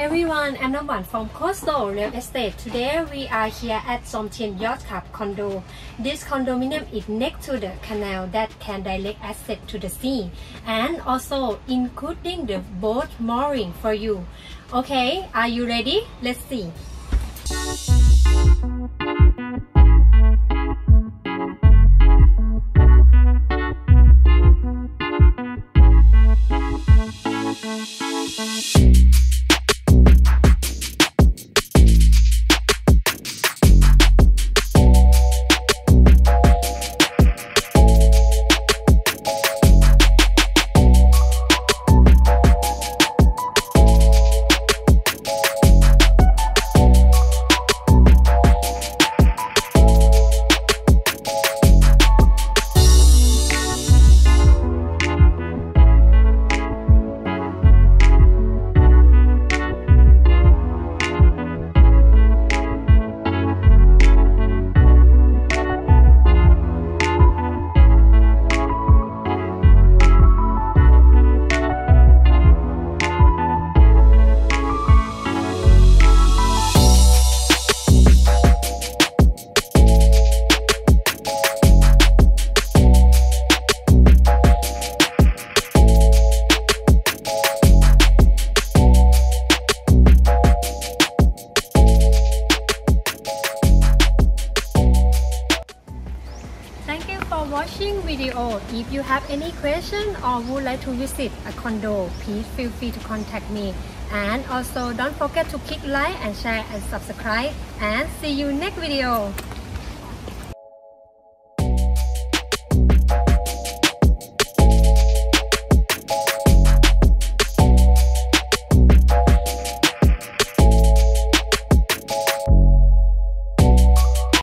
everyone, I'm Namwaan from Coastal Real Estate. Today we are here at Jomtien Yacht Club condo. This condominium is next to the canal that can direct access to the sea and also including the boat mooring for you. Okay, are you ready? Let's see. Watching video. If you have any question or would like to visit a condo, please feel free to contact me. And also don't forget to click like and share and subscribe and see you next video.